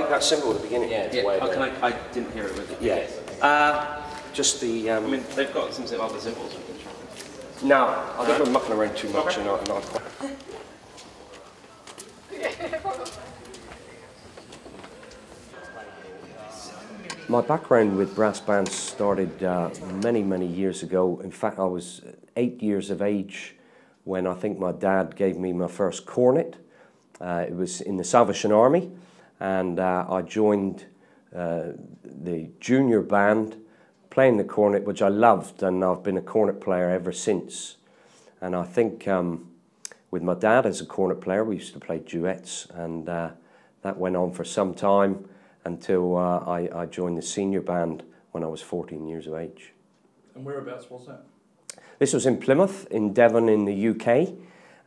and I like that cymbal at the beginning. Yeah, It's way oh, can. I, I didn't hear it with it. Yeah. Yes. Uh, just the. Um, I mean, they've got some other cymbals we can try. no, I think we're mucking around too much. Okay. And not, not quite. My background with brass bands started uh, many, many years ago. In fact, I was eight years of age when I think my dad gave me my first cornet. Uh, it was in the Salvation Army, and uh, I joined uh, the junior band playing the cornet, which I loved, and I've been a cornet player ever since. And I think um, with my dad as a cornet player, we used to play duets, and uh, that went on for some time until uh, I, I joined the senior band when I was 14 years of age. And whereabouts was that? This was in Plymouth, in Devon, in the UK,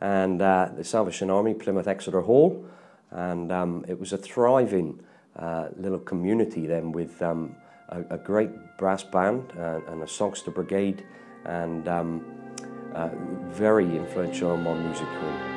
and uh, the Salvation Army, Plymouth Exeter Hall, and um, it was a thriving uh, little community then with um, a, a great brass band and, and a songster brigade, and um, uh, very influential on my music career.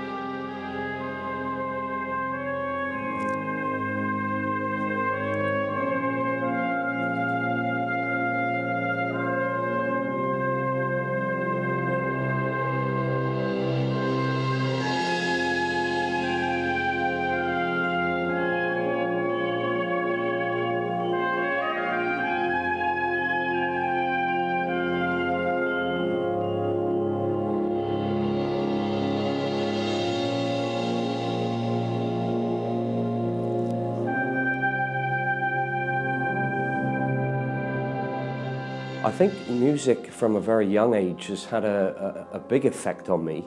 I think music from a very young age has had a, a, a big effect on me,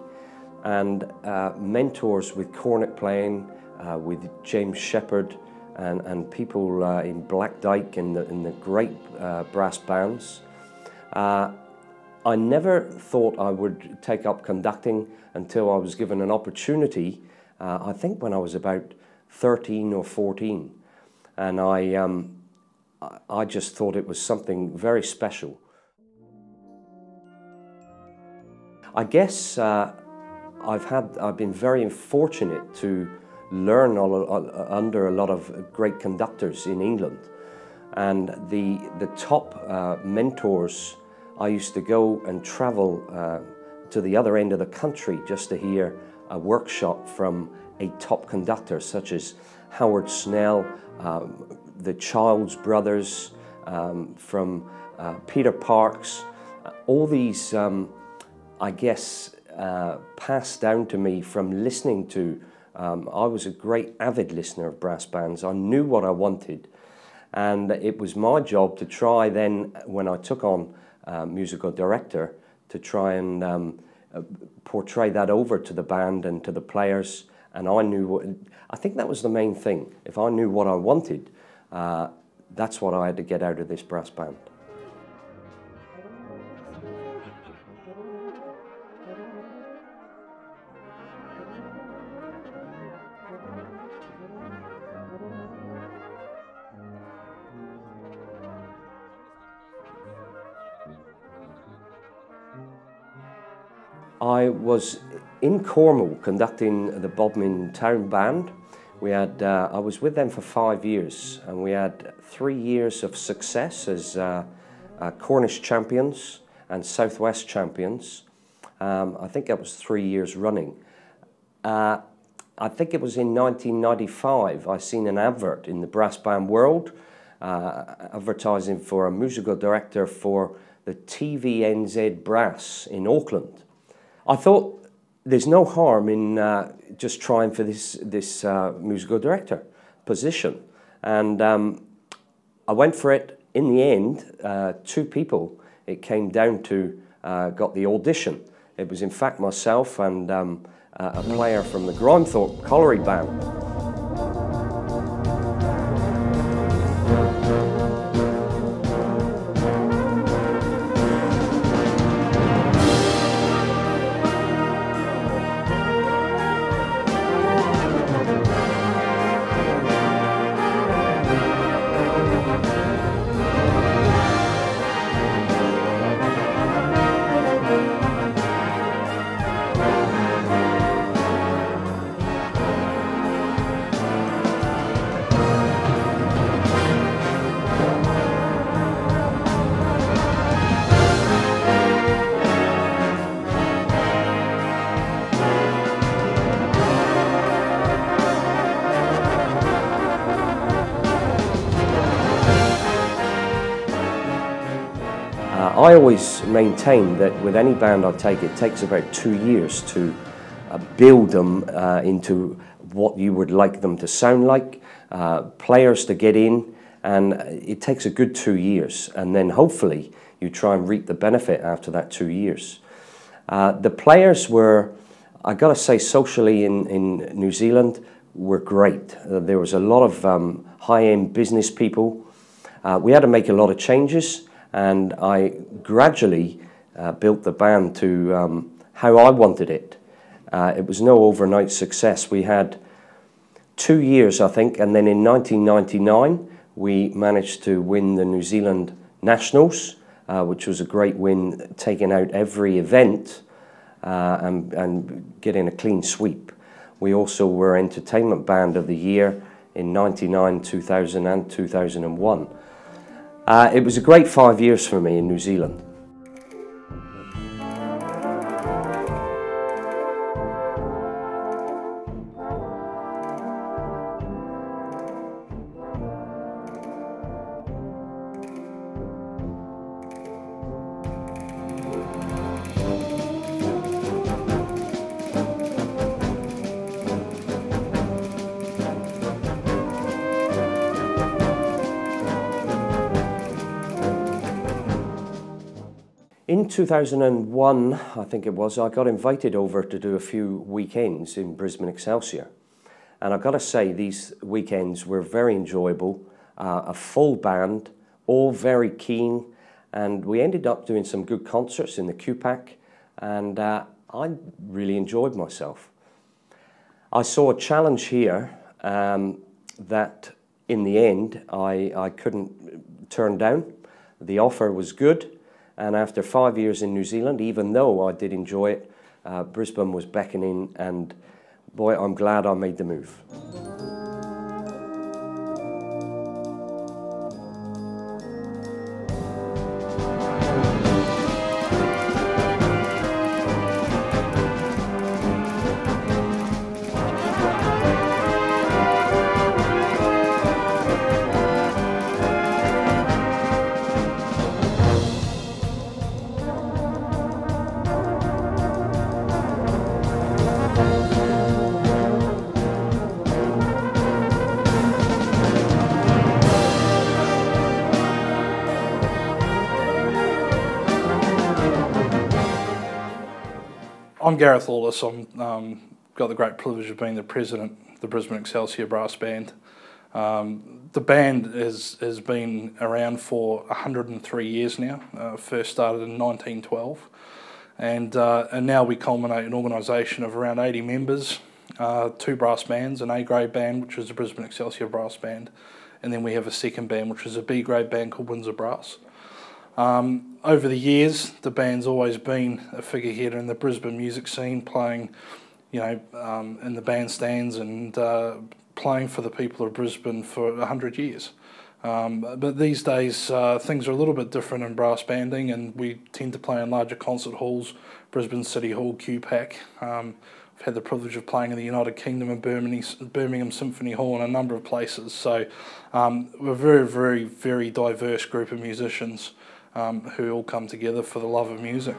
and uh, mentors with cornet playing, uh, with James Shepherd, and, and people uh, in Black Dyke in the, in the great uh, brass bands. Uh, I never thought I would take up conducting until I was given an opportunity, uh, I think when I was about 13 or 14. And I, um, I- just thought it was something very special. I guess uh, I've had I've been very fortunate to learn all- under a lot of great conductors in England, and the the top uh, mentors. I used to go and travel uh, to the other end of the country just to hear a workshop from a top conductor, such as Howard Snell, um, the Childs brothers, um, from uh, Peter Parkes. All these, um, I guess, uh, passed down to me from listening to. Um, I was a great avid listener of brass bands. I knew what I wanted, and it was my job to try then, when I took on uh, musical director, to try and um, uh, portray that over to the band and to the players. And I knew what, I think that was the main thing. If I knew what I wanted, uh, that's what I had to get out of this brass band. I was in Cornwall conducting the Bodmin Town Band. We had, uh, I was with them for five years, and we had three years of success as uh, uh, Cornish champions and Southwest champions. Um, I think that was three years running. Uh, I think it was in 1995 I seen an advert in the brass band world uh, advertising for a musical director for the TVNZ Brass in Auckland. I thought there's no harm in uh, just trying for this this uh, musical director position, and um, I went for it. In the end, uh, two people it came down to uh, got the audition. It was in fact myself and um, a player from the Grimethorpe Colliery Band. I always maintain that with any band I take, it takes about two years to uh, build them uh, into what you would like them to sound like, uh, players to get in, and it takes a good two years. And then hopefully you try and reap the benefit after that two years. Uh, the players were, I got to say, socially in, in New Zealand, were great. Uh, there was a lot of um, high-end business people. Uh, we had to make a lot of changes, and I gradually uh, built the band to um, how I wanted it. Uh, it was no overnight success. We had two years, I think, and then in 1999 we managed to win the New Zealand Nationals, uh, which was a great win, taking out every event uh, and, and getting a clean sweep. We also were Entertainment Band of the Year in 99, 2000 and 2001. Uh, it was a great five years for me in New Zealand. 2001, I think it was, I got invited over to do a few weekends in Brisbane Excelsior. And I've got to say, these weekends were very enjoyable, uh, a full band, all very keen, and we ended up doing some good concerts in the QPAC, and uh, I really enjoyed myself. I saw a challenge here um, that in the end I, I couldn't turn down. The offer was good, and after five years in New Zealand, even though I did enjoy it, uh, Brisbane was beckoning, and boy, I'm glad I made the move. I'm Gareth Lawless. I've um, got the great privilege of being the president of the Brisbane Excelsior Brass Band. Um, the band has, has been around for 103 years now, uh, first started in 1912. And, uh, and now we culminate an organisation of around 80 members, uh, two brass bands, an A grade band, which is the Brisbane Excelsior Brass Band, and then we have a second band, which is a B grade band called Windsor Brass. Um, over the years, the band's always been a figurehead in the Brisbane music scene, playing, you know, um, in the bandstands and uh, playing for the people of Brisbane for hundred years. Um, but these days, uh, things are a little bit different in brass banding, and we tend to play in larger concert halls, Brisbane City Hall, QPAC. Um, I've had the privilege of playing in the United Kingdom and Birmingham, Birmingham Symphony Hall and a number of places. So um, we're a very, very, very diverse group of musicians um, who all come together for the love of music.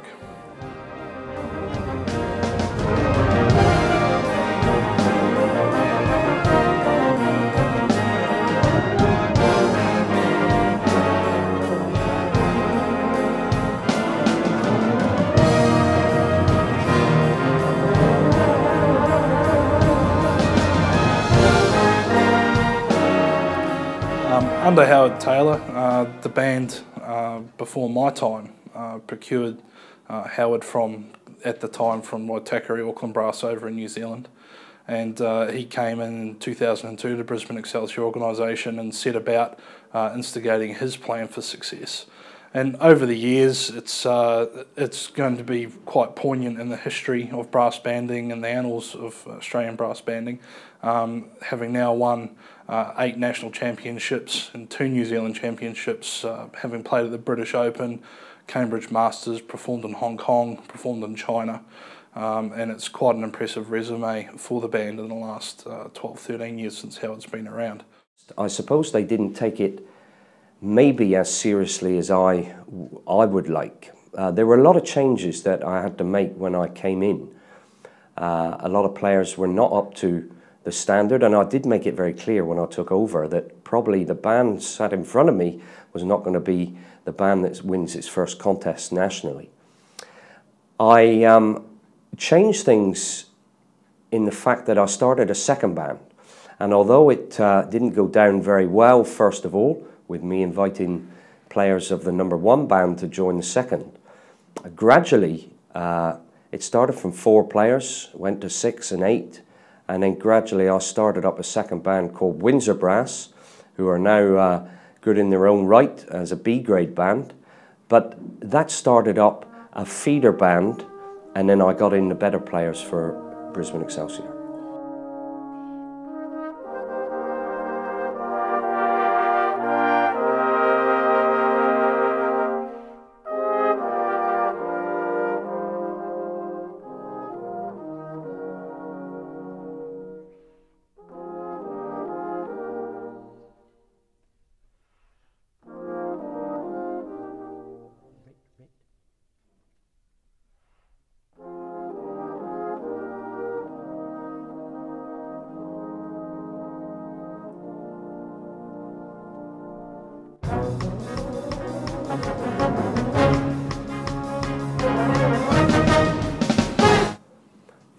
Um, under Howard Taylor, uh, the band uh, before my time uh, procured uh, Howard from, at the time, from Waitakere Auckland Brass over in New Zealand. And uh, he came in 2002 to Brisbane Excelsior organisation and set about instigating his plan for success. And over the years, it's uh, it's going to be quite poignant in the history of brass banding and the annals of Australian brass banding, um, having now won uh, eight national championships and two New Zealand championships, uh, having played at the British Open, Cambridge Masters, performed in Hong Kong, performed in China. Um, and it's quite an impressive resume for the band in the last uh, 12, 13 years since Howard's been around. I suppose they didn't take it maybe as seriously as I, I would like. Uh, there were a lot of changes that I had to make when I came in. Uh, a lot of players were not up to the standard, and I did make it very clear when I took over that probably the band sat in front of me was not going to be the band that wins its first contest nationally. I um, changed things in the fact that I started a second band. And although it uh, didn't go down very well, first of all, with me inviting players of the number one band to join the second, gradually uh, it started from four players, went to six and eight, and then gradually I started up a second band called Windsor Brass, who are now uh, good in their own right as a B grade band. But that started up a feeder band, and then I got in the better players for Brisbane Excelsior.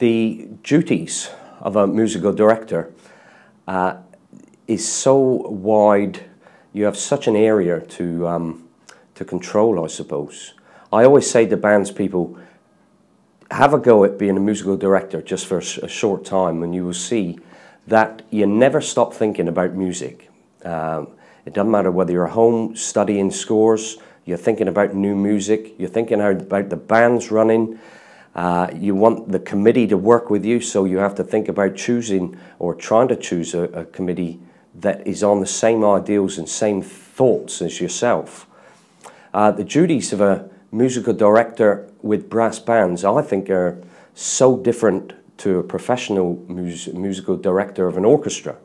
The duties of a musical director uh, is so wide. You have such an area to um, to control, I suppose. I always say to bands people, have a go at being a musical director just for a short time, and you will see that you never stop thinking about music. Um, it doesn't matter whether you're home studying scores, you're thinking about new music, you're thinking about the bands running, uh, you want the committee to work with you, so you have to think about choosing or trying to choose a, a committee that is on the same ideals and same thoughts as yourself. Uh, the duties of a musical director with brass bands, I think, are so different to a professional mus musical director of an orchestra.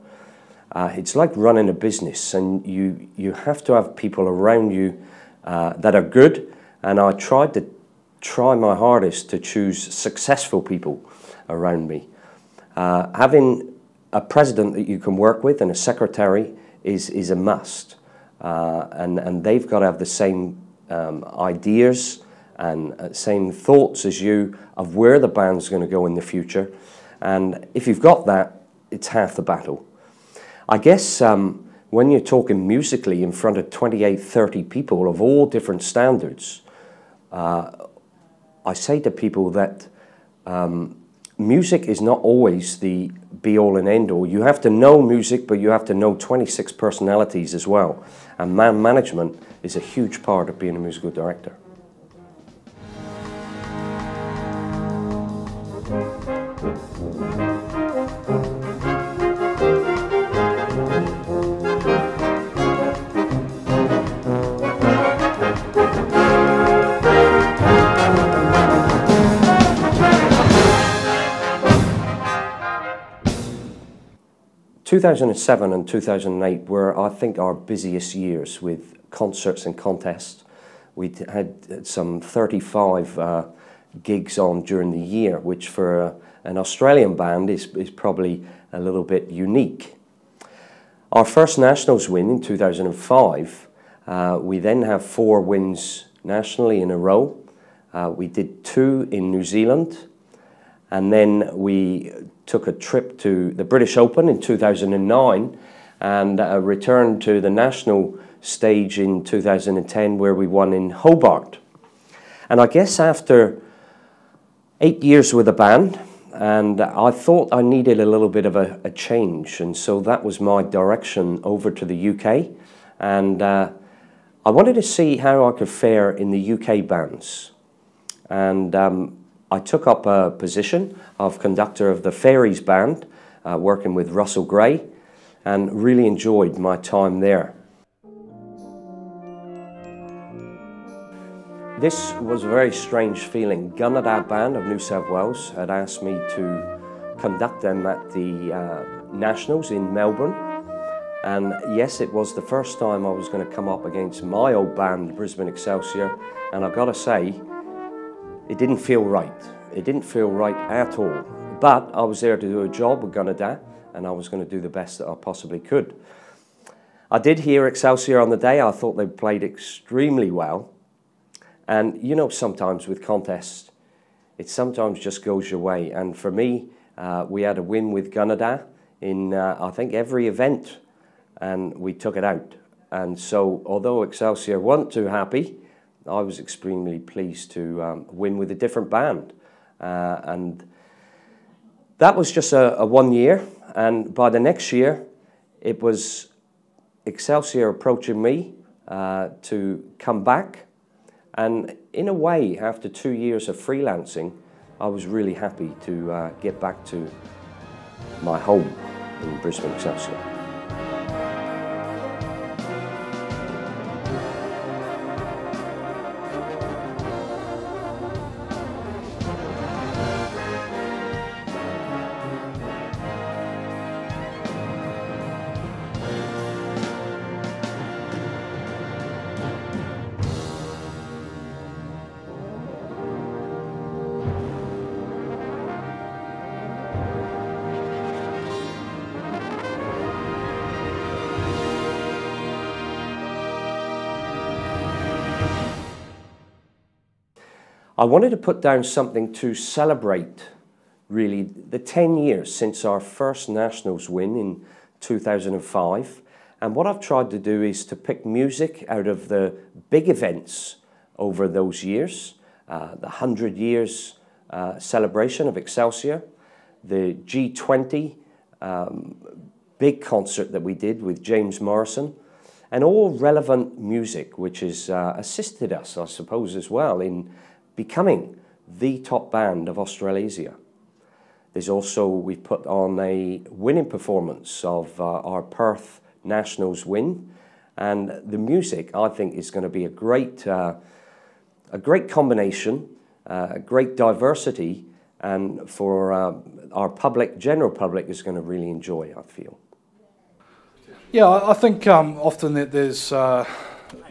Uh, it's like running a business, and you, you have to have people around you uh, that are good. And I tried to try my hardest to choose successful people around me. Uh, having a president that you can work with and a secretary is, is a must. Uh, and, and they've got to have the same um, ideas and uh, same thoughts as you of where the band's going to go in the future. And if you've got that, it's half the battle. I guess um, when you're talking musically in front of 28, 30 people of all different standards, uh, I say to people that um, music is not always the be all and end all. You have to know music, but you have to know 26 personalities as well. And man management is a huge part of being a musical director. 2007 and 2008 were, I think, our busiest years with concerts and contests. We had some 35 uh, gigs on during the year, which for uh, an Australian band is, is probably a little bit unique. Our first Nationals win in 2005, uh, we then have four wins nationally in a row. Uh, we did two in New Zealand, and then we took a trip to the British Open in 2009 and uh, returned to the national stage in 2010 where we won in Hobart. And I guess after eight years with a band, and I thought I needed a little bit of a, a change, and so that was my direction over to the UK. And uh, I wanted to see how I could fare in the UK bands. And um, I took up a position of conductor of the Fairey's Band, uh, working with Russell Gray, and really enjoyed my time there. This was a very strange feeling. Gunnedah Band of New South Wales had asked me to conduct them at the uh, Nationals in Melbourne. And yes, it was the first time I was going to come up against my old band, Brisbane Excelsior, and I've got to say, it didn't feel right. It didn't feel right at all. But I was there to do a job with Gunnedah, and I was going to do the best that I possibly could. I did hear Excelsior on the day. I thought they played extremely well. And you know, sometimes with contests, it sometimes just goes your way. And for me, uh, we had a win with Gunnedah in, uh, I think, every event, and we took it out. And so, although Excelsior weren't too happy, I was extremely pleased to um, win with a different band. Uh, and that was just a, a one year. And by the next year, it was Excelsior approaching me uh, to come back. And in a way, after two years of freelancing, I was really happy to uh, get back to my home in Brisbane Excelsior. Wanted to put down something to celebrate really the 10 years since our first Nationals win in 2005. And what I've tried to do is to pick music out of the big events over those years uh, the 100 years uh, celebration of Excelsior, the G20 um, big concert that we did with James Morrison, and all relevant music which has uh, assisted us, I suppose, as well in becoming the top band of Australasia. There's also, we've put on a winning performance of uh, our Perth Nationals win. And the music, I think, is going to be a great, uh, a great combination, uh, a great diversity, and for uh, our public, general public, is going to really enjoy, I feel. Yeah, I think um, often that there's, uh,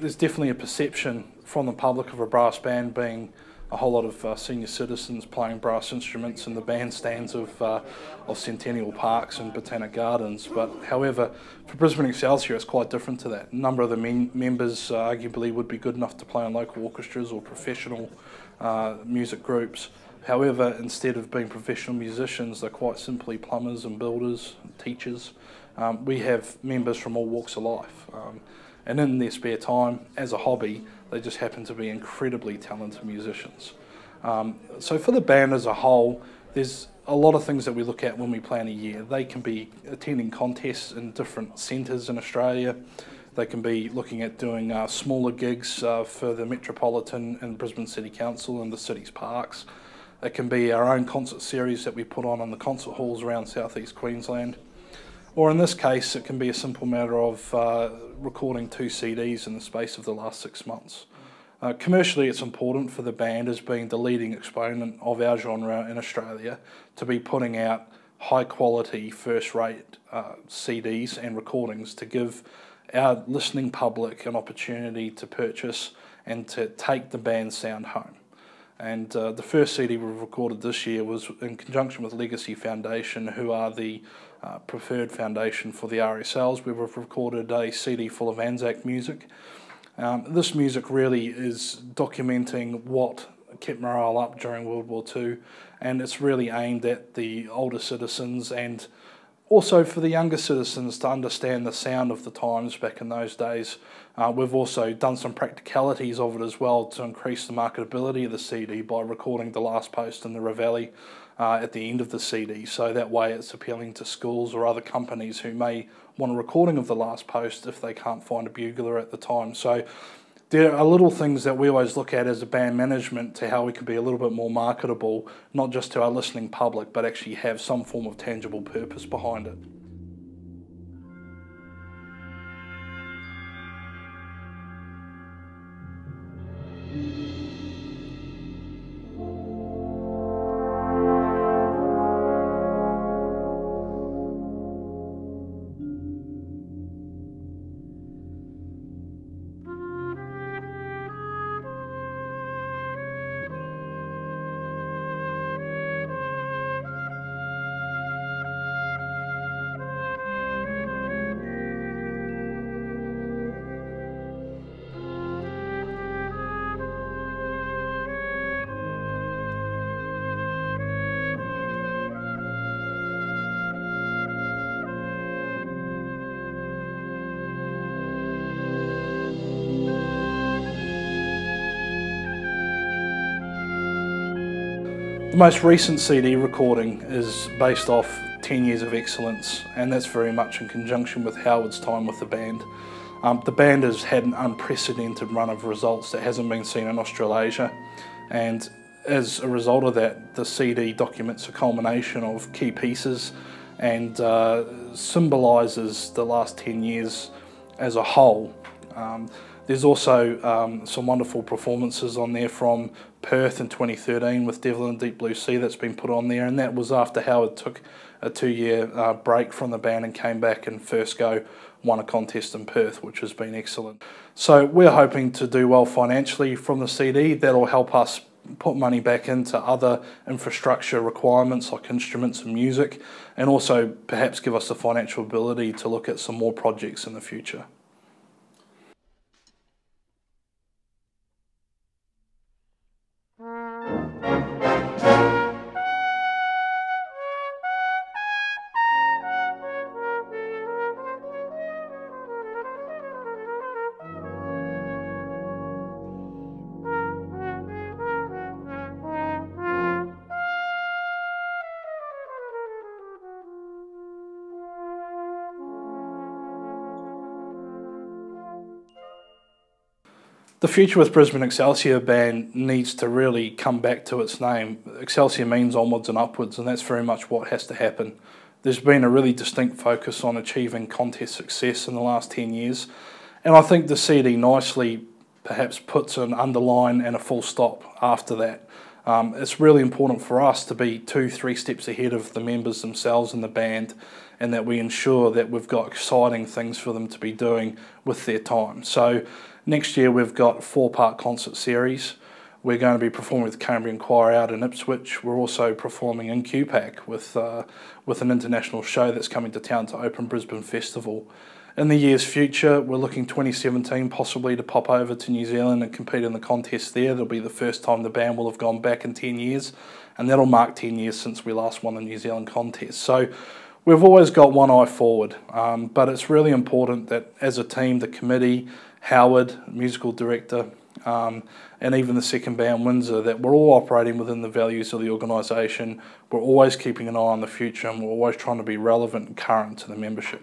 there's definitely a perception from the public of a brass band being a whole lot of uh, senior citizens playing brass instruments in the bandstands of, uh, of Centennial Parks and Botanic Gardens. But however, for Brisbane Excelsior, it's quite different to that. A number of the members uh, arguably would be good enough to play in local orchestras or professional uh, music groups. However, instead of being professional musicians, they're quite simply plumbers and builders, and teachers. Um, we have members from all walks of life. Um, and in their spare time, as a hobby, they just happen to be incredibly talented musicians. Um, so for the band as a whole, there's a lot of things that we look at when we plan a year. They can be attending contests in different centres in Australia. They can be looking at doing uh, smaller gigs uh, for the Metropolitan and Brisbane City Council and the city's parks. It can be our own concert series that we put on in the concert halls around southeast Queensland. Or in this case, it can be a simple matter of uh, recording two CDs in the space of the last six months. Uh, commercially, it's important for the band as being the leading exponent of our genre in Australia to be putting out high quality, first rate uh, CDs and recordings to give our listening public an opportunity to purchase and to take the band's sound home. And uh, the first CD we recorded this year was in conjunction with Legacy Foundation, who are the uh, preferred foundation for the RSLs. We've recorded a CD full of Anzac music. Um, this music really is documenting what kept morale up during World War II, and it's really aimed at the older citizens and also for the younger citizens to understand the sound of the times back in those days. Uh, we've also done some practicalities of it as well to increase the marketability of the CD by recording the last post in the Reveille uh, at the end of the CD, so that way it's appealing to schools or other companies who may want a recording of the last post if they can't find a bugler at the time. So there are little things that we always look at as a band management to how we can be a little bit more marketable, not just to our listening public, but actually have some form of tangible purpose behind it. The most recent CD recording is based off 10 years of excellence, and that's very much in conjunction with Howard's time with the band. Um, the band has had an unprecedented run of results that hasn't been seen in Australasia, and as a result of that, the CD documents a culmination of key pieces and uh, symbolises the last 10 years as a whole. Um, there's also um, some wonderful performances on there from Perth in 2013 with Devil in Deep Blue Sea that's been put on there, and that was after Howard took a two-year uh, break from the band and came back and first go won a contest in Perth, which has been excellent. So we're hoping to do well financially from the CD. That'll help us put money back into other infrastructure requirements like instruments and music, and also perhaps give us the financial ability to look at some more projects in the future. Future with Brisbane Excelsior Band needs to really come back to its name. Excelsior means onwards and upwards, and that's very much what has to happen. There's been a really distinct focus on achieving contest success in the last 10 years, and I think the CD nicely perhaps puts an underline and a full stop after that. Um, it's really important for us to be two, three steps ahead of the members themselves and the band and that we ensure that we've got exciting things for them to be doing with their time. So next year we've got four-part concert series. We're going to be performing with Cambrian Choir out in Ipswich. We're also performing in QPAC with, uh, with an international show that's coming to town to open Brisbane Festival. In the year's future, we're looking 2017 possibly to pop over to New Zealand and compete in the contest there. It'll be the first time the band will have gone back in 10 years, and that'll mark 10 years since we last won the New Zealand contest. So we've always got one eye forward, um, but it's really important that as a team, the committee, Howard, musical director, um, and even the second band Windsor, that we're all operating within the values of the organisation. We're always keeping an eye on the future and we're always trying to be relevant and current to the membership.